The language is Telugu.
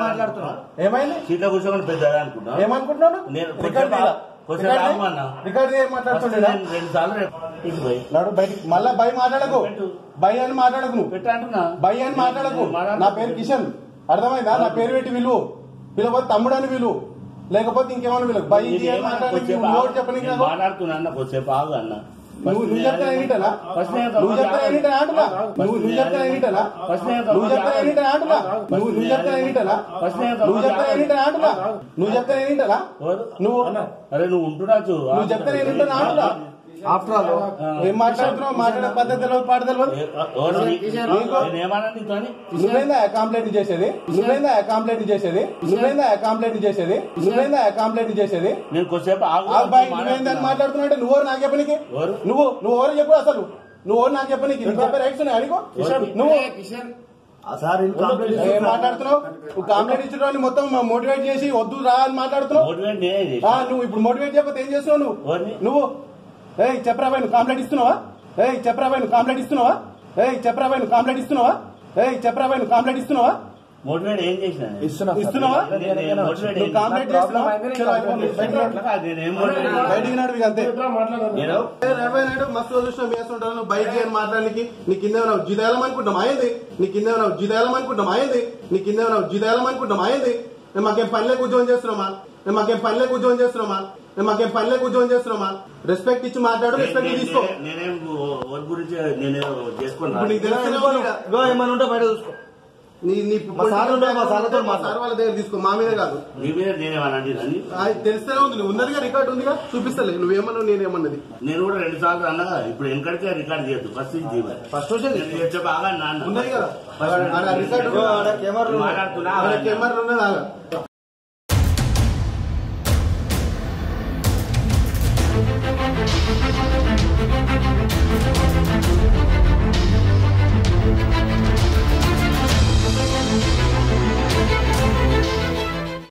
మాట్లాడుతున్నా ఏమైంది? సీట్లో కూర్చోమని అనుకున్నా ఏమనుకుంటున్నాను నేను రికార్డ్ కొంచెం చేయాలా? కొంచెం రికార్డ్ చేయి. ఆగమన్నా. రికార్డ్ చేయి ఫస్ట్ మాట్లాడుతుండే నేను రెండు సార్లు రేపు ఇటు పోయి. నడు బయటికి. మళ్ళా బై మాట్లాడకు. బై అని మాట్లాడకు నువ్వు. పెట్టా బై అని మాట్లాడకు. నా పేరు కిషన్. అర్థమైందా? నా పేరు పెట్టి విలువ. పిలవద్దు తమ్ముడు అని విలువ. లేకపోతే ఇంకేమన్నా విలువ? నాకు మాట్లాడుతున్నా అన్న కొద్దిసేపు ఆగు అన్న. నువ్వు నువ్వు చెప్తాను ఏంటనా ఫస్ట్ నేను నువ్వు చెప్తాను ఏంటనా అంటున్నా నువ్వు నువ్వు చెప్తాను ఏంటనా ఫస్ట్ నేను నువ్వు చెప్తాను ఏంటనా అంటున్నా నువ్వు నువ్వు చెప్తాను ఏంటనా ఫస్ట్ నేను నువ్వు చెప్తాను ఏంటనా అంటున్నా నువ్వు చెప్తాను ఏంటనా ఎవరు? నువ్వు అరే నువ్వు ఉంటున్నాచు నువ్వు చెప్తాను ఏంటనా అంటున్నా ఆఫ్టర్ ఆల్ ఏం మాట్లాడుతున్నావు మాట్లాడే పద్ధతి తెలియదు పాట తెలియదు ఎవరు? నీకు- నేనేమన్నా నీతోని? నువ్వేందా కంప్లైంట్ చేసేది? నువ్వేందా కంప్లైంట్ చేసేది? నువ్వేందా కంప్లైంట్ చేసేది? నువ్వేందా కంప్లైంట్ చేసేది? నేను కొద్దిసేపు ఆగు ఆ బాయ్ నువ్వేందని మాట్లాడుతున్నావు నువ్వు నాకు చెప్పనీకి? నువ్వు నువ్వు ఎవరు చెప్పు అసలు? నువ్వు ఎవరు? నాకు చెప్పనీకి నీకు. చెప్పే రైట్స్ ఉన్నాయి అడిగో నువ్వు? మాట్లాడుతున్నావు? నువ్వు కంప్లైంట్ ఇచ్చడానికి మొత్తం మోటివేట్ చేసి వద్దు రా అని మాట్లాడుతున్నావు? మోటివేట్ నేనే చేసి ఆ, నువ్వు ఇప్పుడు మోటివేట్ చేయకపోతే ఏం చేస్తున్నావు నువ్వు? నువ్వు ఏయ్ చెప్పరా బాయ్ నువ్వు కంప్లైంట్ ఇస్తున్నావా? ఏయ్ చెప్పరా బాయ్ నువ్వు కంప్లైంట్ ఇస్తున్నావా? ఏయ్ చెప్పరా బాయ్ నువ్వు కంప్లైంట్ ఇస్తున్నావా? ఏయ్ చెప్పరా బాయ్ నువ్వు కంప్లైంట్ ఇస్తున్నావా? మోటివేట్ ఏం చేసిన? ఇస్తున్నా ఇస్తున్నావా? నువ్వు కంప్లైంట్. బయటికి రా. అట్లా కాదు, నేనేం motivate చేయను. బయటికి నాడు ఇక అంతే. నలభై నాడు మస్తు చూసిన వేస్తుంటాను నువ్వు బైక్ అని మాట్లాడడానికి నీ కింద ఏమైనా జిదాలం అనుకుంటాం అయింది నీ కింద ఏమైనా అనుకుంటాం నీ కింద అనుకుంటాం మాకేం పనిలేక ఉద్యోగం చేస్తున్నామా మేము మాకేం పనిలేక ఉద్యోగం చేస్తున్నామా మేము మాకేం పనిలేక ఉద్యోగం చేస్తున్నామా రెస్పెక్ట్ ఇచ్చి మాట్లాడు రెస్పెక్ట్ నేను- తీసుకో. నేను- నేనేం గురించి నేను ఉంటే బయట చూసుకో. నీ నీ మా సార్ మా సార్ వాళ్ళ దగ్గర తీసుకో మా మీద కాదు. నీ? మీద తెలుస్తూనే ఉంది నువ్వు ఉన్నదిగా రికార్డు ఉందిగా చూపిస్తలే. నువ్వేమన్నావు నేనేమన్నది. నేను కూడా రెండు సార్లు అన్నగా ఇప్పుడు వెనకడికే రికార్డ్ చేయొద్దు ఫస్ట్ ఇది. ఫస్ట్ నేను బాగా నాన్న. ఉన్నది కదా. రికార్డు కెమెరాలు ఉన్నది